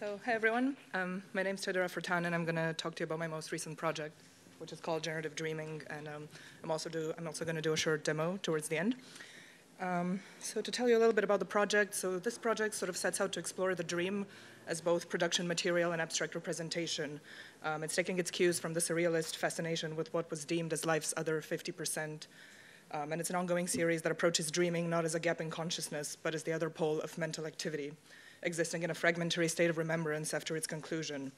So, hi everyone. Um, my name is Teodora Fartan, and I'm going to talk to you about my most recent project, which is called Generative Dreaming. And um, I'm also do I'm also going to do a short demo towards the end. Um, so, to tell you a little bit about the project, so this project sort of sets out to explore the dream as both production material and abstract representation. Um, it's taking its cues from the surrealist fascination with what was deemed as life's other 50%. Um, and it's an ongoing series that approaches dreaming not as a gap in consciousness, but as the other pole of mental activity existing in a fragmentary state of remembrance after its conclusion.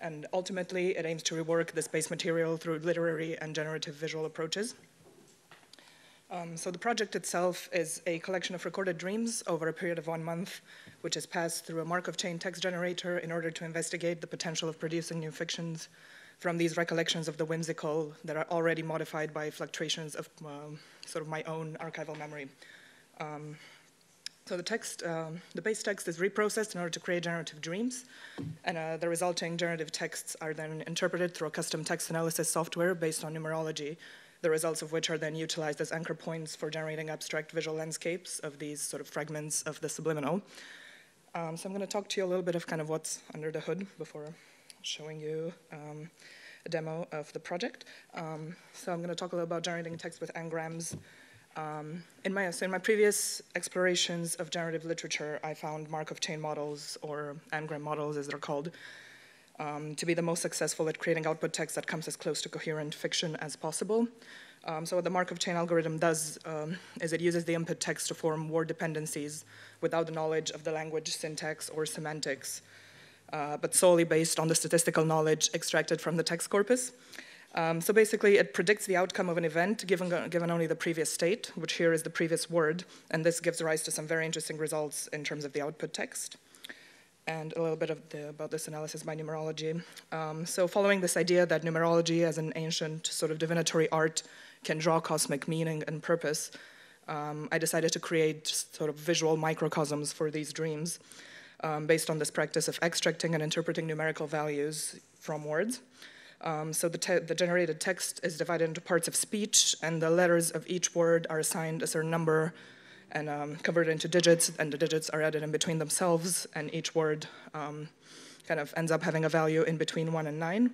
And ultimately, it aims to rework this base material through literary and generative visual approaches. Um, so the project itself is a collection of recorded dreams over a period of one month, which is passed through a Markov chain text generator in order to investigate the potential of producing new fictions from these recollections of the whimsical that are already modified by fluctuations of um, sort of my own archival memory. Um, so the text, um, the base text is reprocessed in order to create generative dreams, and uh, the resulting generative texts are then interpreted through a custom text analysis software based on numerology, the results of which are then utilized as anchor points for generating abstract visual landscapes of these sort of fragments of the subliminal. Um, so I'm going to talk to you a little bit of kind of what's under the hood before showing you um, a demo of the project. Um, so I'm going to talk a little about generating text with n-grams, um, in, my, so in my previous explorations of generative literature, I found Markov chain models, or n-gram models as they're called, um, to be the most successful at creating output text that comes as close to coherent fiction as possible. Um, so what the Markov chain algorithm does um, is it uses the input text to form word dependencies without the knowledge of the language syntax or semantics, uh, but solely based on the statistical knowledge extracted from the text corpus. Um, so basically, it predicts the outcome of an event given, given only the previous state, which here is the previous word, and this gives rise to some very interesting results in terms of the output text. And a little bit the, about this analysis by numerology. Um, so following this idea that numerology as an ancient sort of divinatory art can draw cosmic meaning and purpose, um, I decided to create sort of visual microcosms for these dreams um, based on this practice of extracting and interpreting numerical values from words. Um, so the, the, generated text is divided into parts of speech, and the letters of each word are assigned a certain number and um, converted into digits, and the digits are added in between themselves, and each word um, kind of ends up having a value in between 1 and 9.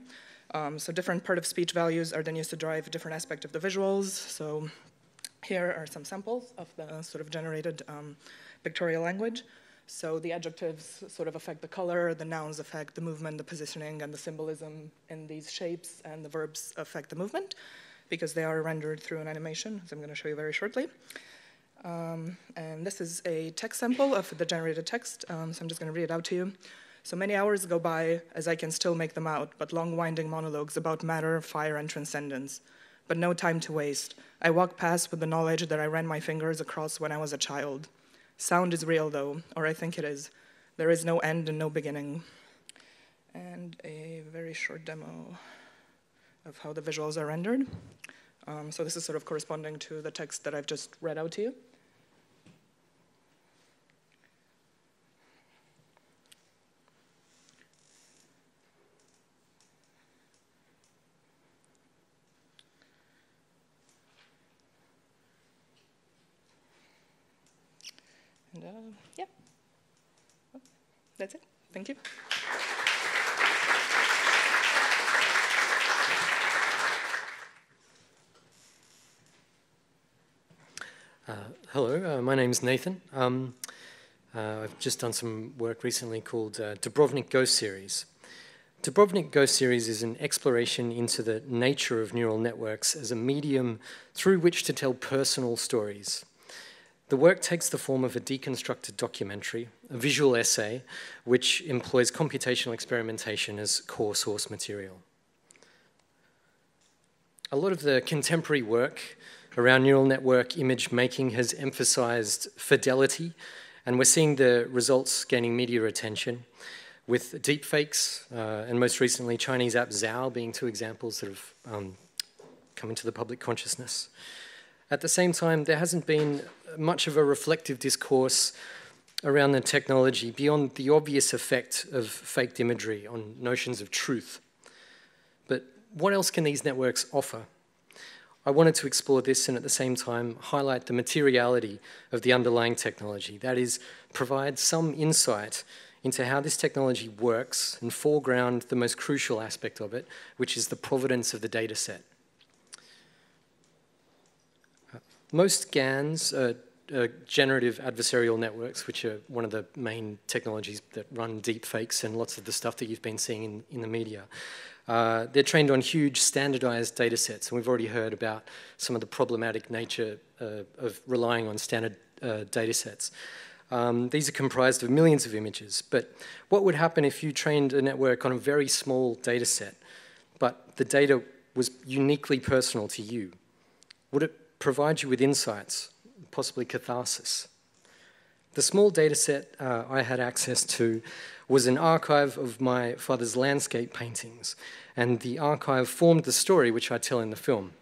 Um, so different part of speech values are then used to drive different aspect of the visuals. So here are some samples of the sort of generated um, pictorial language. So the adjectives sort of affect the color, the nouns affect the movement, the positioning, and the symbolism in these shapes, and the verbs affect the movement because they are rendered through an animation, as I'm going to show you very shortly. Um, and this is a text sample of the generated text, um, so I'm just going to read it out to you. So many hours go by as I can still make them out, but long winding monologues about matter, fire, and transcendence. But no time to waste. I walk past with the knowledge that I ran my fingers across when I was a child. Sound is real, though, or I think it is. There is no end and no beginning. And a very short demo of how the visuals are rendered. Um, so this is sort of corresponding to the text that I've just read out to you. And uh, yeah, that's it. Thank you. Uh, hello, uh, my name is Nathan. Um, uh, I've just done some work recently called uh, Dubrovnik Ghost Series. Dubrovnik Ghost Series is an exploration into the nature of neural networks as a medium through which to tell personal stories. The work takes the form of a deconstructed documentary, a visual essay, which employs computational experimentation as core source material. A lot of the contemporary work around neural network image making has emphasized fidelity, and we're seeing the results gaining media attention with deepfakes, uh, and most recently Chinese app Zao being two examples that have um, come into the public consciousness. At the same time, there hasn't been much of a reflective discourse around the technology beyond the obvious effect of faked imagery on notions of truth. But what else can these networks offer? I wanted to explore this and at the same time highlight the materiality of the underlying technology, that is, provide some insight into how this technology works and foreground the most crucial aspect of it, which is the providence of the data set. Most GANs are, generative adversarial networks, which are one of the main technologies that run deepfakes and lots of the stuff that you've been seeing in, in the media. Uh, they're trained on huge standardized data sets, and we've already heard about some of the problematic nature uh, of relying on standard uh, data sets. Um, these are comprised of millions of images, but what would happen if you trained a network on a very small data set, but the data was uniquely personal to you? Would it provide you with insights, possibly catharsis? The small data set uh, I had access to was an archive of my father's landscape paintings, and the archive formed the story which I tell in the film.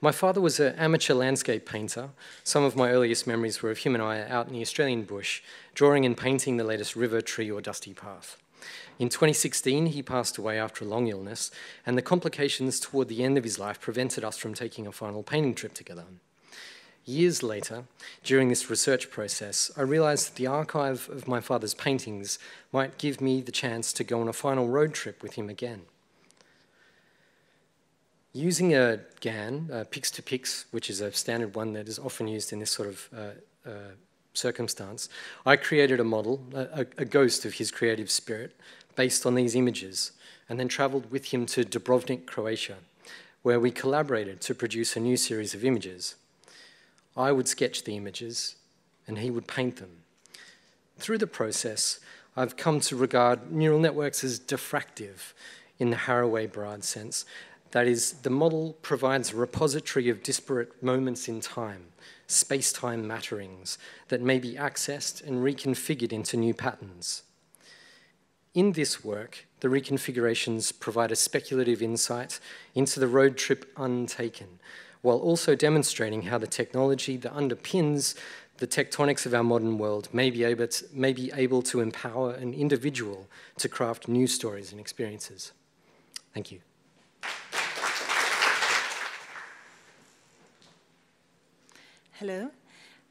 My father was an amateur landscape painter. Some of my earliest memories were of him and I out in the Australian bush, drawing and painting the latest river, tree, or dusty path. In 2016, he passed away after a long illness, and the complications toward the end of his life prevented us from taking a final painting trip together. Years later, during this research process, I realized that the archive of my father's paintings might give me the chance to go on a final road trip with him again. Using a GAN, uh, Pix2Pix, which is a standard one that is often used in this sort of uh, uh, circumstance, I created a model, a, a, ghost of his creative spirit, based on these images, and then traveled with him to Dubrovnik, Croatia, where we collaborated to produce a new series of images. I would sketch the images, and he would paint them. Through the process, I've come to regard neural networks as diffractive in the Haraway-Barad sense, that is, the model provides a repository of disparate moments in time, space-time matterings, that may be accessed and reconfigured into new patterns. In this work, the reconfigurations provide a speculative insight into the road trip untaken, while also demonstrating how the technology that underpins the tectonics of our modern world may be able to, may be able to empower an individual to craft new stories and experiences. Thank you. Hello.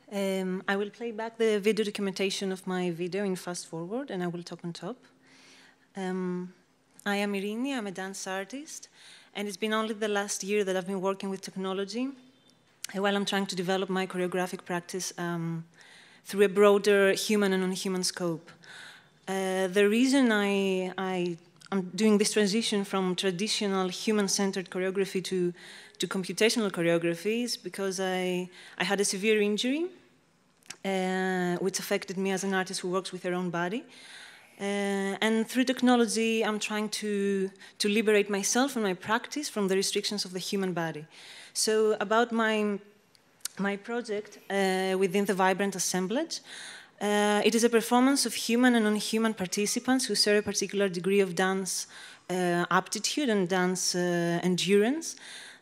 Um, I will play back the video documentation of my video in fast forward and I will talk on top. Um, I am Eirini, I'm a dance artist, and it's been only the last year that I've been working with technology while I'm trying to develop my choreographic practice um, through a broader human and non-human scope. Uh, the reason I, I am doing this transition from traditional human-centered choreography to to computational choreographies because I, I had a severe injury, uh, which affected me as an artist who works with her own body. Uh, and through technology, I'm trying to, to liberate myself and my practice from the restrictions of the human body. So about my, my project uh, within the Vibrant Assemblage, uh, it is a performance of human and non-human participants who share a particular degree of dance uh, aptitude and dance uh, endurance.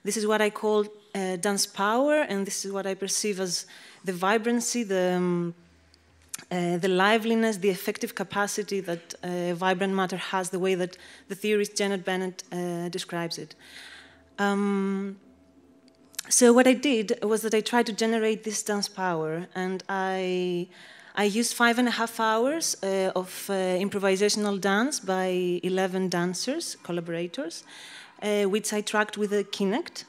This is what I call uh, dance power, and this is what I perceive as the vibrancy, the, um, uh, the liveliness, the effective capacity that uh, vibrant matter has, the way that the theorist Janet Bennett uh, describes it. Um, so what I did was that I tried to generate this dance power, and I, I used five and a half hours uh, of uh, improvisational dance by 11 dancers, collaborators, which I tracked with a Kinect.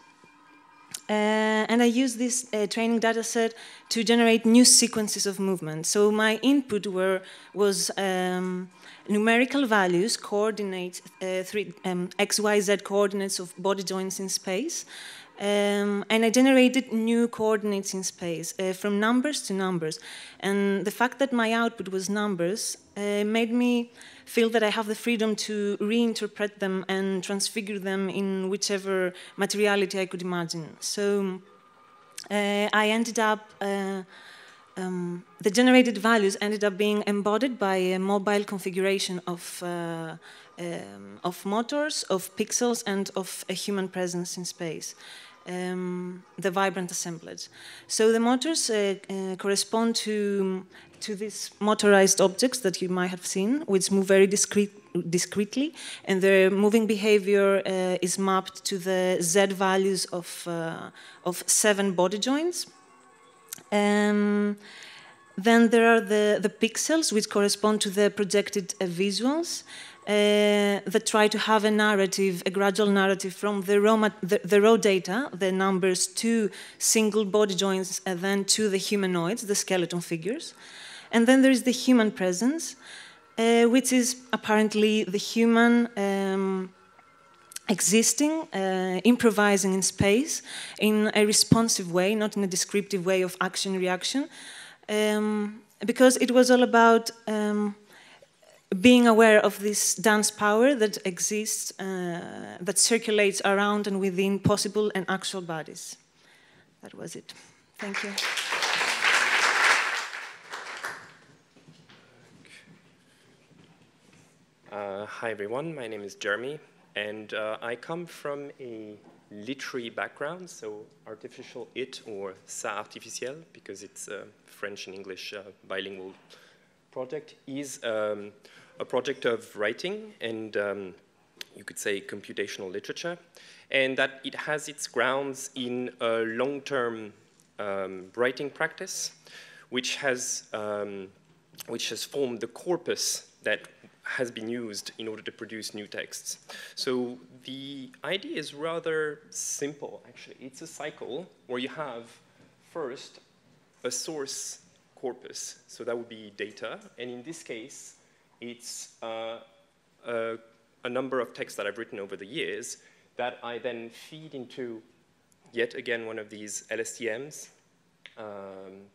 Uh, and I use this uh, training data set to generate new sequences of movement. So my input were, was um, numerical values, coordinates, uh, three, um, x, y, z coordinates of body joints in space. Um, and I generated new coordinates in space uh, from numbers to numbers. And the fact that my output was numbers uh, made me feel that I have the freedom to reinterpret them and transfigure them in whichever materiality I could imagine. So uh, I ended up, uh, um, the generated values ended up being embodied by a mobile configuration of, uh, um, of motors, of pixels, and of a human presence in space. Um, the vibrant assemblage. So the motors uh, uh, correspond to to these motorized objects that you might have seen, which move very discreet, discreetly, and their moving behavior uh, is mapped to the Z values of, uh, of seven body joints. Um, Then there are the, the pixels, which correspond to the projected uh, visuals. Uh, that try to have a narrative, a gradual narrative from the raw, the, the, raw data, the numbers to single body joints, and then to the humanoids, the skeleton figures. And then there is the human presence, uh, which is apparently the human um, existing, uh, improvising in space in a responsive way, not in a descriptive way of action reaction, um, because it was all about um, being aware of this dance power that exists, uh, that circulates around and within possible and actual bodies. That was it. Thank you. Uh, hi everyone, my name is Jérémie, and uh, I come from a literary background, so artificial it or ça artificiel, because it's a French and English uh, bilingual project, is um, a project of writing and um, you could say computational literature, and that it has its grounds in a long-term um, writing practice, which has, um, which has formed the corpus that has been used in order to produce new texts. So the idea is rather simple, actually. It's a cycle where you have first a source corpus, so that would be data, and in this case, it's uh, a, a number of texts that I've written over the years that I then feed into yet again one of these LSTMs, um,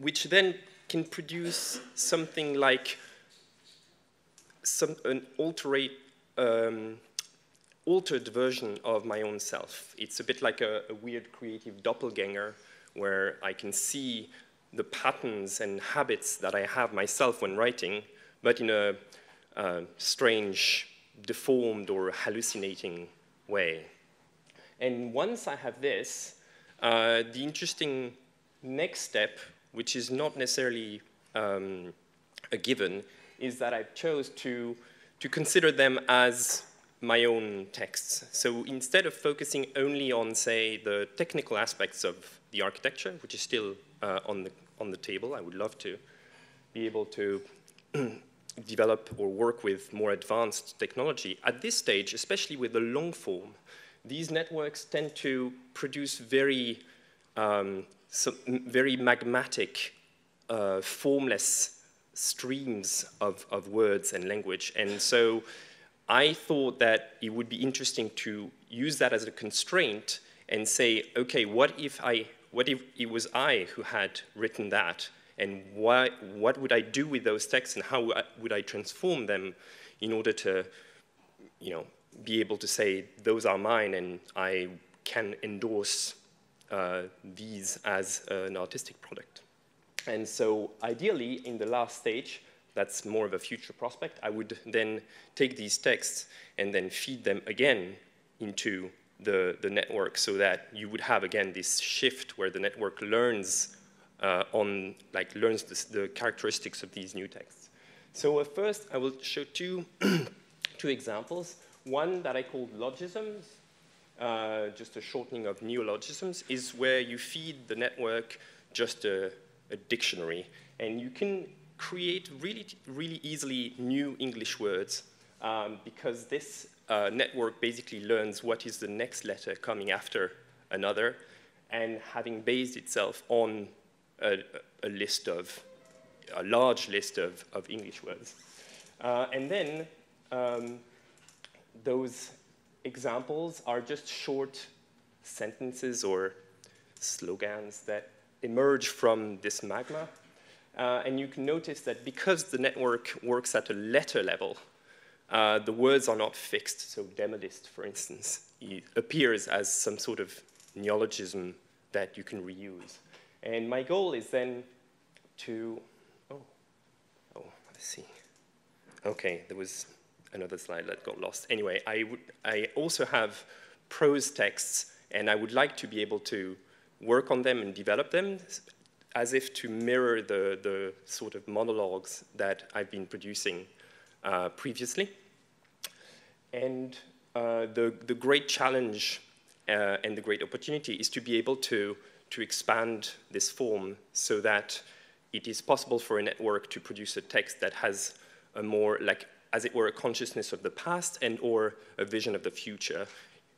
which then can produce something like some, an alterate, um, altered version of my own self. It's a bit like a, a, weird creative doppelganger where I can see the patterns and habits that I have myself when writing, but in a uh, strange, deformed, or hallucinating way. And once I have this, uh, the interesting next step, which is not necessarily um, a given, is that I chose to, to consider them as my own texts. So instead of focusing only on, say, the technical aspects of the architecture, which is still uh, on, the, on the table, I would love to be able to develop or work with more advanced technology. At this stage, especially with the long form, these networks tend to produce very, um, very magmatic, uh, formless streams of, of words and language. And so I thought that it would be interesting to use that as a constraint and say, okay, what if I, what if it was I who had written that? And why, what would I do with those texts and how would I transform them in order to, you know, be able to say, those are mine and I can endorse uh, these as an artistic product. And so ideally, in the last stage, that's more of a future prospect, I would then take these texts and then feed them again into the, the network so that you would have, again, this shift where the network learns uh, on, like, learns the, characteristics of these new texts. So uh, first, I will show two, two examples. One that I called logisms, uh, just a shortening of neologisms, is where you feed the network just a, a dictionary. And you can create really, really easily new English words um, because this uh, network basically learns what is the next letter coming after another and having based itself on a, a list of, a large list of, of English words. Uh, and then um, those examples are just short sentences or slogans that emerge from this magma. Uh, and you can notice that because the network works at a letter level, uh, the words are not fixed. So demolist, for instance, appears as some sort of neologism that you can reuse. And my goal is then to, oh, oh, let's see. Okay, there was another slide that got lost. Anyway, I also have prose texts, and I would like to be able to work on them and develop them as if to mirror the, the sort of monologues that I've been producing uh, previously. And uh, the, the great challenge uh, and the great opportunity is to be able to to expand this form so that it is possible for a network to produce a text that has a more, like, as it were, a consciousness of the past and or a vision of the future.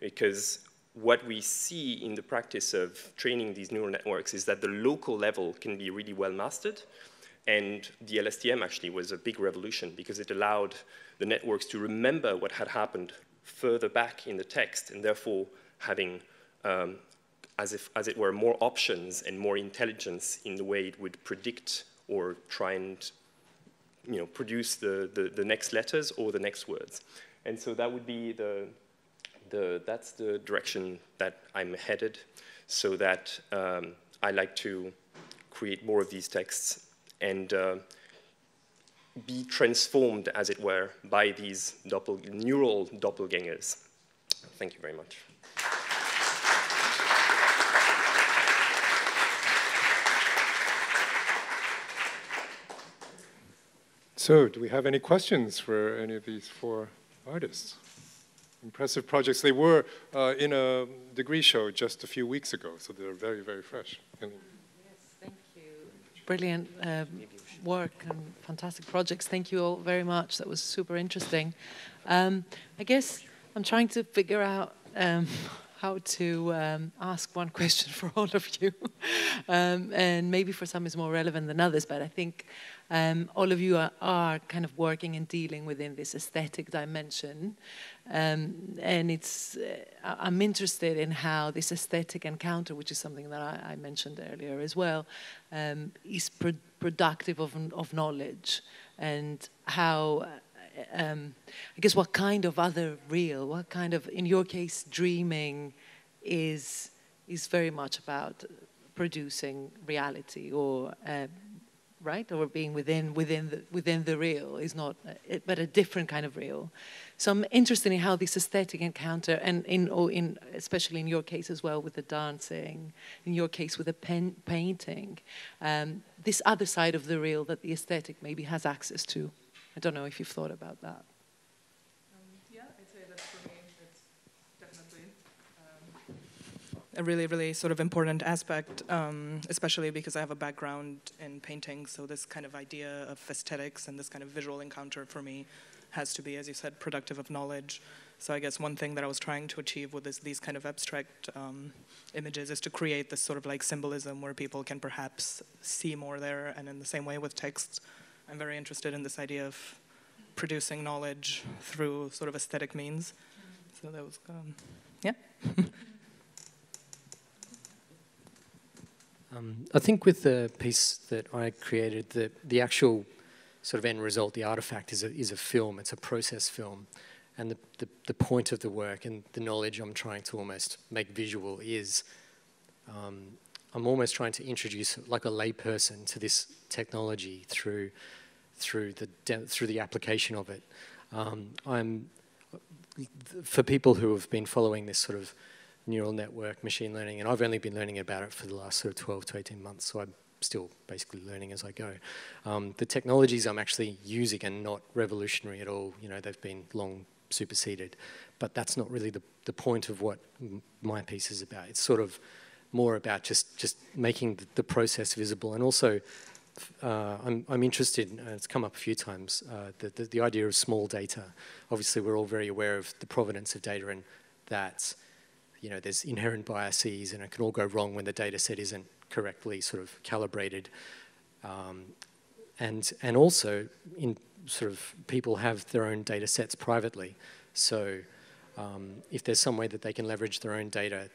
Because what we see in the practice of training these neural networks is that the local level can be really well mastered. And the LSTM actually was a big revolution because it allowed the networks to remember what had happened further back in the text and therefore having, um, as, if, as it were, more options and more intelligence in the way it would predict or try and you know, produce the, the, the next letters or the next words. And so that would be the, the, that's the direction that I'm headed so that um, I like to create more of these texts and uh, be transformed, as it were, by these doppel neural doppelgangers. Thank you very much. So, do we have any questions for any of these four artists? Impressive projects. They were uh, in a degree show just a few weeks ago, so they're very, very fresh. Brilliant um, work and fantastic projects. Thank you all very much. That was super interesting. Um, I guess I'm trying to figure out um, how to um, ask one question for all of you. Um, and maybe for some it's more relevant than others, but I think um, all of you are, are, kind of working and dealing within this aesthetic dimension. Um, and it's, uh, I'm interested in how this aesthetic encounter, which is something that I, I mentioned earlier as well, um, is pro productive of, of knowledge and how, um, I guess, what kind of other real, what kind of, in your case, dreaming is, is very much about producing reality or uh, right? Or being within within the within the real is not, uh, but a different kind of real. So I'm interested in how this aesthetic encounter, and in or in especially in your case as well with the dancing, in your case with the pen, painting, um, this other side of the real that the aesthetic maybe has access to. I don't know if you've thought about that. Um, yeah, I'd say that for me, it's definitely um, a really, really sort of important aspect, um, especially because I have a background in painting. So this kind of idea of aesthetics and this kind of visual encounter for me has to be, as you said, productive of knowledge. So I guess one thing that I was trying to achieve with this, these kind of abstract um, images is to create this sort of like symbolism where people can perhaps see more there. And in the same way with text, I'm very interested in this idea of producing knowledge through sort of aesthetic means. So that was, um, yeah. Um, I think with the piece that I created, the, the actual sort of end result, the artifact is a, is a film, it's a process film. And the, the, the point of the work and the knowledge I'm trying to almost make visual is um, I'm almost trying to introduce like a layperson to this technology through, through, the, through the application of it. Um, I'm, for people who have been following this sort of neural network, machine learning, and I've only been learning about it for the last sort of 12 to 18 months, so I'm still basically learning as I go. Um, the technologies I'm actually using are not revolutionary at all. You know, they've been long superseded, but that's not really the, the point of what my piece is about. It's sort of more about just, just making the, process visible and also uh, I'm, I'm, interested, uh, it's come up a few times, uh, the, the, the, idea of small data. Obviously, we're all very aware of the provenance of data and that you know, there's inherent biases and it can all go wrong when the data set isn't correctly sort of calibrated. Um, and, and also, in sort of people have their own data sets privately. So um, if there's some way that they can leverage their own data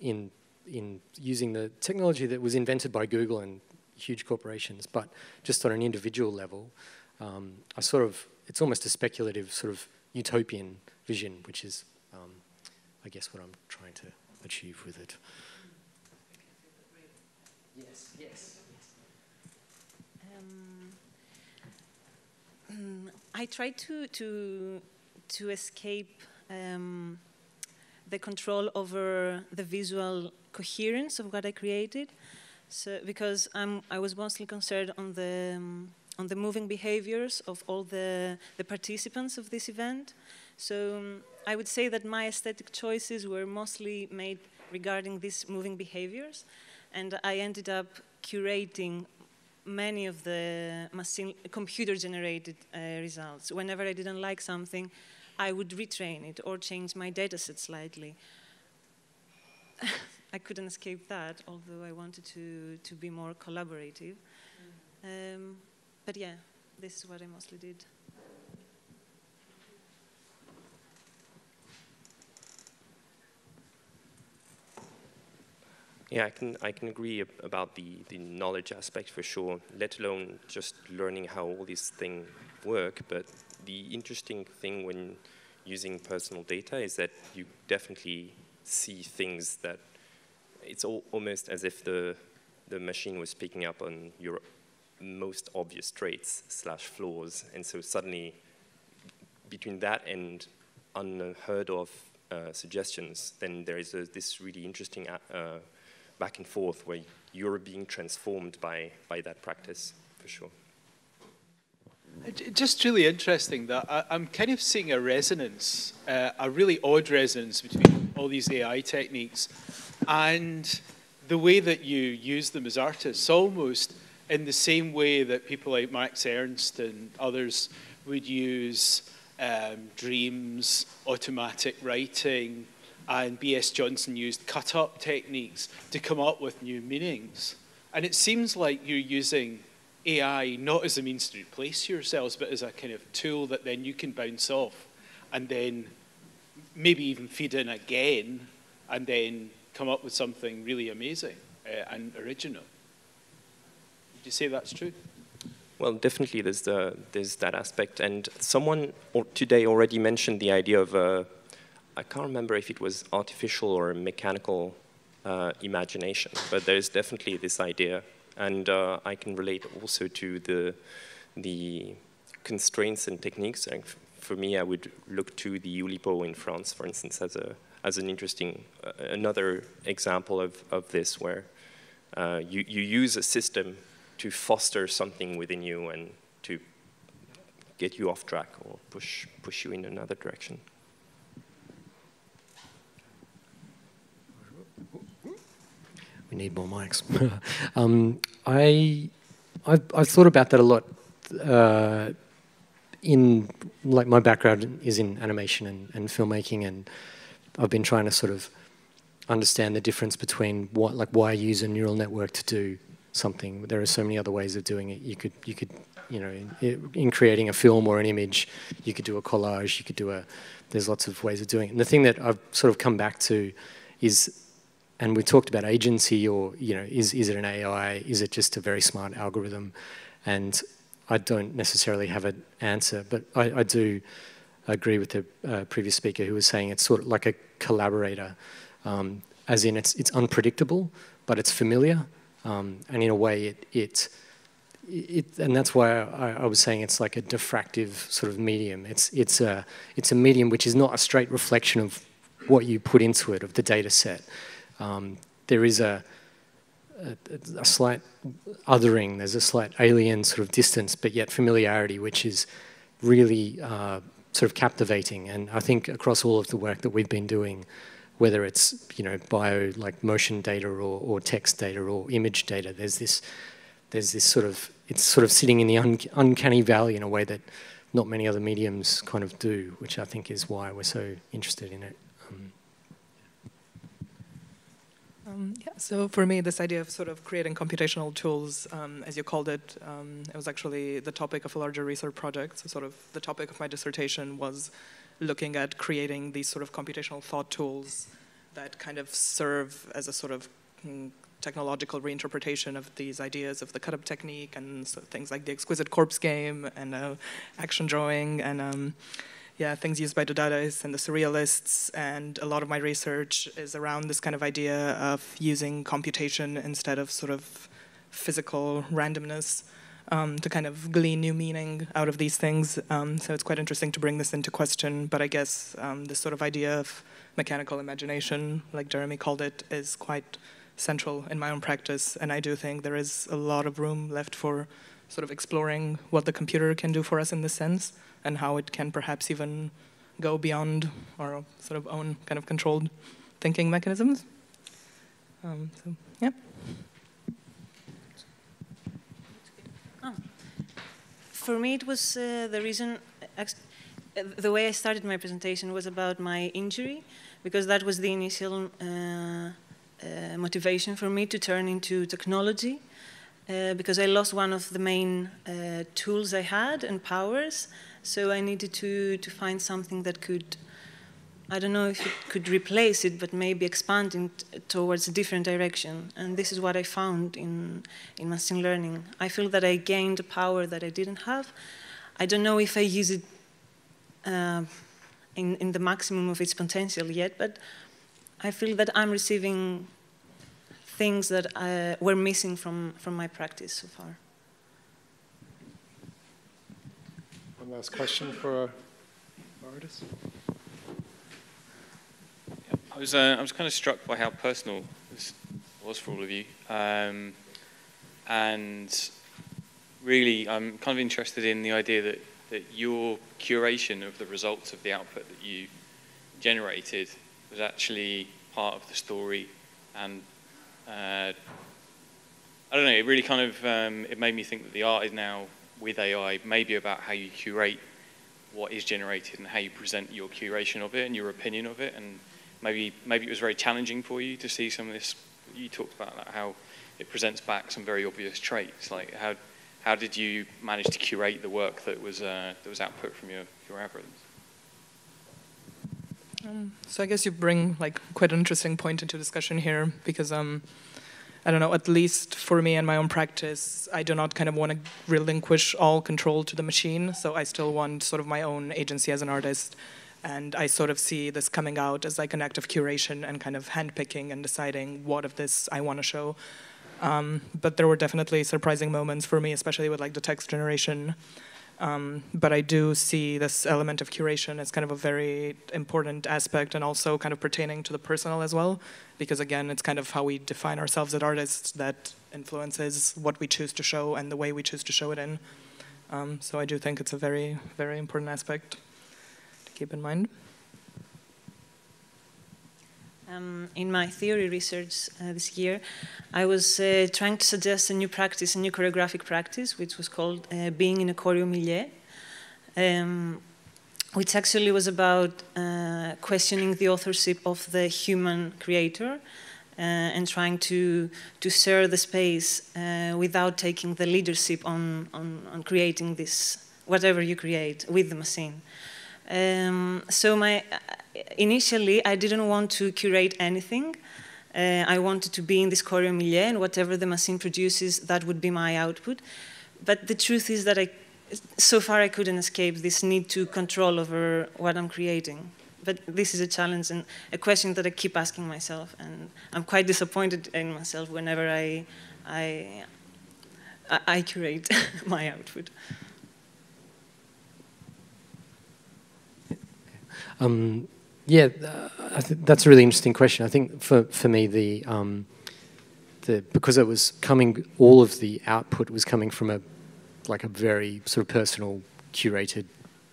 in, in using the technology that was invented by Google and huge corporations, but just on an individual level, um, I sort of, it's almost a speculative sort of utopian vision, which is um, I guess what I'm trying to achieve with it. Yes, yes. Um, I try to to to escape um, the control over the visual coherence of what I created. So because I'm, I was mostly concerned on the um, on the moving behaviors of all the the participants of this event. So um, I would say that my aesthetic choices were mostly made regarding these moving behaviors. And I ended up curating many of the machine, computer-generated uh, results. Whenever I didn't like something, I would retrain it or change my dataset slightly. I couldn't escape that, although I wanted to, to be more collaborative. Mm. Um, but yeah, this is what I mostly did. Yeah, I can I can agree about the the knowledge aspect for sure. Let alone just learning how all these things work. But the interesting thing when using personal data is that you definitely see things that it's all, almost as if the the machine was picking up on your most obvious traits slash flaws, and so suddenly between that and unheard of uh, suggestions, then there is a, this really interesting. Uh, back and forth where you're being transformed by, by that practice, for sure. Just really interesting that I, am kind of seeing a resonance, uh, a really odd resonance between all these AI techniques and the way that you use them as artists, almost in the same way that people like Max Ernst and others would use um, dreams, automatic writing, and B.S. Johnson used cut up techniques to come up with new meanings. And it seems like you're using AI not as a means to replace yourselves, but as a kind of tool that then you can bounce off and then maybe even feed in again and then come up with something really amazing uh, and original. Would you say that's true? Well, definitely there's, the, there's that aspect. And someone today already mentioned the idea of uh, I can't remember if it was artificial or mechanical uh, imagination, but there's definitely this idea, and uh, I can relate also to the the constraints and techniques. And for me, I would look to the Oulipo in France, for instance, as a as an interesting uh, another example of of this, where uh, you you use a system to foster something within you and to get you off track or push push you in another direction. We need more mics. um, I, I've, I've, thought about that a lot. Uh, in like my background is in animation and, and filmmaking, and I've been trying to sort of understand the difference between what, like, why use a neural network to do something. There are so many other ways of doing it. You could, you could, you know, in, in creating a film or an image, you could do a collage. You could do a. There's lots of ways of doing it. And the thing that I've sort of come back to is and we talked about agency or, you know, is, is it an AI? Is it just a very smart algorithm? And I don't necessarily have an answer, but I, I do agree with the uh, previous speaker who was saying it's sort of like a collaborator, um, as in it's, it's unpredictable, but it's familiar. Um, and in a way, it, it, it, and that's why I, I, was saying it's like a diffractive sort of medium. It's, it's, a, it's a medium which is not a straight reflection of what you put into it, of the data set um, there is a, a, a, slight othering, there's a slight alien sort of distance, but yet familiarity, which is really uh, sort of captivating. And I think across all of the work that we've been doing, whether it's you know bio like motion data or, or text data or image data, there's this there's this sort of it's sort of sitting in the un, uncanny valley in a way that not many other mediums kind of do, which I think is why we're so interested in it. Um, yeah, so for me, this idea of sort of creating computational tools, um, as you called it, um, it was actually the topic of a larger research project. So sort of the topic of my dissertation was looking at creating these sort of computational thought tools that kind of serve as a sort of mm, technological reinterpretation of these ideas of the cut-up technique and things like the exquisite corpse game and uh, action drawing and um, yeah, things used by the Dadaists and the Surrealists, and a lot of my research is around this kind of idea of using computation instead of sort of physical randomness um, to kind of glean new meaning out of these things. Um, so it's quite interesting to bring this into question, but I guess um, this sort of idea of mechanical imagination, like Jérémie called it, is quite central in my own practice, and I do think there is a lot of room left for sort of exploring what the computer can do for us in this sense and how it can perhaps even go beyond our sort of own kind of controlled thinking mechanisms. Um, so, yeah. Ah. For me, it was uh, the reason, uh, the way I started my presentation was about my injury, because that was the initial uh, uh, motivation for me to turn into technology. Uh, because I lost one of the main uh, tools I had and powers, so I needed to, to find something that could I don't know if it could replace it, but maybe expand it towards a different direction. And this is what I found in, in machine learning. I feel that I gained a power that I didn't have. I don't know if I use it uh, in, in the maximum of its potential yet, but I feel that I'm receiving things that uh, were missing from, from my practice so far. Last question for our artist. I was, uh, I was kind of struck by how personal this was for all of you. Um, and really, I'm kind of interested in the idea that, that your curation of the results of the output that you generated was actually part of the story. And uh, I don't know, it really kind of, um, it made me think that the art is now with AI, maybe about how you curate what is generated and how you present your curation of it and your opinion of it. And maybe maybe it was very challenging for you to see some of this. You talked about like how it presents back some very obvious traits. Like how how did you manage to curate the work that was uh, that was output from your your algorithms? Um, so I guess you bring like quite an interesting point into discussion here because um, I don't know, at least for me and my own practice, I do not kind of want to relinquish all control to the machine. So I still want sort of my own agency as an artist and I sort of see this coming out as like an act of curation and kind of handpicking and deciding what of this I want to show. Um, but there were definitely surprising moments for me, especially with like the text generation. Um, but I do see this element of curation as kind of a very important aspect and also kind of pertaining to the personal as well, because again, it's kind of how we define ourselves as artists that influences what we choose to show and the way we choose to show it in. Um, so I do think it's a very, very important aspect to keep in mind? Um, in my theory research uh, this year, I was uh, trying to suggest a new practice, a new choreographic practice, which was called uh, being in a choreo milieu, um, which actually was about uh, questioning the authorship of the human creator uh, and trying to, to share the space uh, without taking the leadership on, on, on creating this, whatever you create, with the machine. Um, so my initially, I didn't want to curate anything. Uh, I wanted to be in this choreo milieu, and whatever the machine produces, that would be my output. But the truth is that I, so far I couldn't escape this need to control over what I'm creating. But this is a challenge and a question that I keep asking myself, and I'm quite disappointed in myself whenever I, I, I curate my output. Um, yeah, uh, that's a really interesting question. I think for, for me, the, um, the because it was coming, all of the output was coming from a like a very sort of personal, curated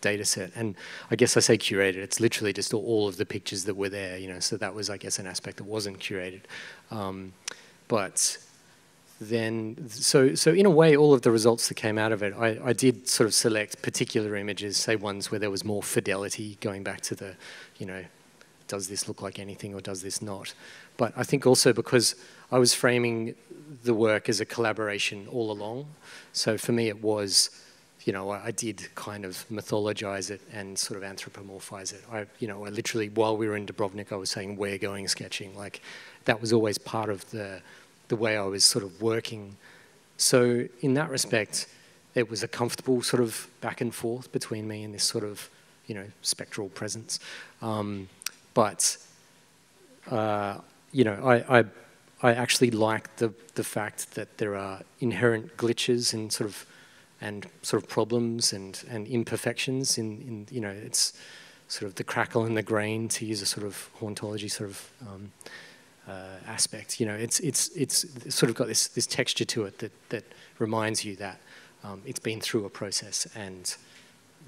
data set. And I guess I say curated, it's literally just all of the pictures that were there, you know, so that was, I guess, an aspect that wasn't curated. Um, but then, so, so in a way, all of the results that came out of it, I, I did sort of select particular images, say ones where there was more fidelity, going back to the, you know, does this look like anything or does this not? But I think also because I was framing the work as a collaboration all along, so for me it was, you know, I, I did kind of mythologize it and sort of anthropomorphize it. I, you know, I literally, while we were in Dubrovnik, I was saying, we're going sketching. Like, that was always part of the, the way I was sort of working. So in that respect, it was a comfortable sort of back and forth between me and this sort of, you know, spectral presence. Um, but, uh, you know, I, I, I actually like the, the fact that there are inherent glitches and sort of, and sort of problems and, and imperfections in, in, you know, it's sort of the crackle and the grain, to use a sort of hauntology sort of um, uh, aspect. You know, it's, it's, it's sort of got this, this texture to it that, that reminds you that um, it's been through a process and,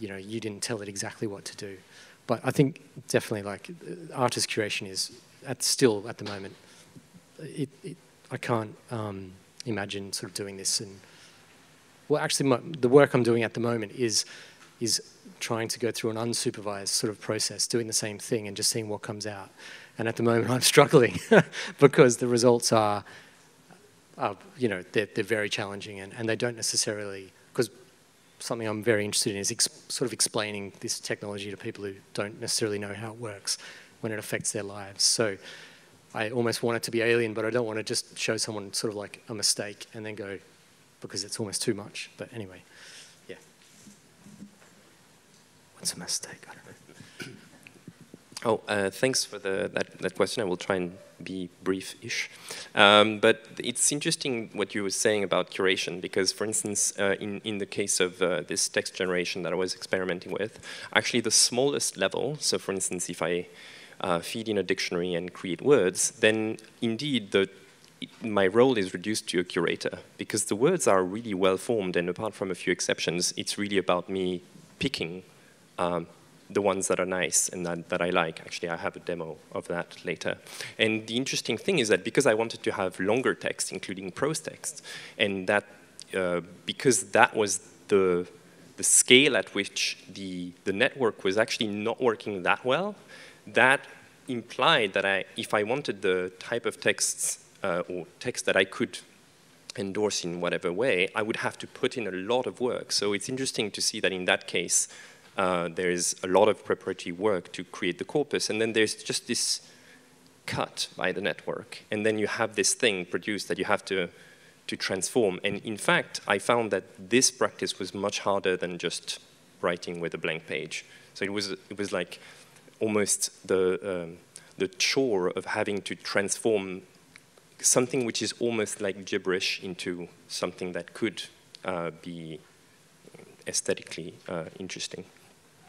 you know, you didn't tell it exactly what to do. But I think definitely like artist curation is at still at the moment, it, it I can't um, imagine sort of doing this and well, actually, my, the work I'm doing at the moment is is trying to go through an unsupervised sort of process, doing the same thing and just seeing what comes out. And at the moment, I'm struggling because the results are, are you know, they're, they're very challenging and, and they don't necessarily, something I'm very interested in is sort of explaining this technology to people who don't necessarily know how it works when it affects their lives. So I almost want it to be alien, but I don't want to just show someone sort of like a mistake and then go, because it's almost too much. But anyway, yeah. What's a mistake? I don't know. Oh, uh, thanks for the, that, that question. I will try and be brief-ish. Um, but it's interesting what you were saying about curation, because for instance, uh, in, in the case of uh, this text generation that I was experimenting with, actually the smallest level, so for instance, if I uh, feed in a dictionary and create words, then indeed the my role is reduced to a curator because the words are really well formed and apart from a few exceptions, it's really about me picking um, the ones that are nice and that, that I like. Actually, I have a demo of that later. And the interesting thing is that because I wanted to have longer text, including prose text, and that uh, because that was the, the scale at which the, the network was actually not working that well, that implied that I, if I wanted the type of texts uh, or text that I could endorse in whatever way, I would have to put in a lot of work. So it's interesting to see that in that case, uh, there is a lot of preparatory work to create the corpus, and then there's just this cut by the network, and then you have this thing produced that you have to to transform. And in fact, I found that this practice was much harder than just writing with a blank page. So it was it was like almost the um, the chore of having to transform something which is almost like gibberish into something that could uh, be aesthetically uh, interesting.